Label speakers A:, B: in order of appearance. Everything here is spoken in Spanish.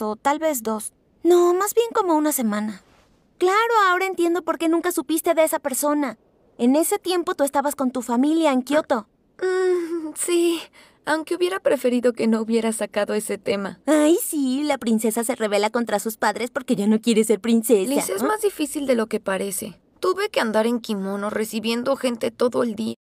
A: o tal vez dos. No, más bien como una semana. Claro, ahora entiendo por qué nunca supiste de esa persona. En ese tiempo tú estabas con tu familia en Kioto.
B: Mm, sí, aunque hubiera preferido que no hubiera sacado ese tema.
A: Ay, sí, la princesa se revela contra sus padres porque ya no quiere ser princesa.
B: Liz, es más difícil de lo que parece. Tuve que andar en kimono recibiendo gente todo el día.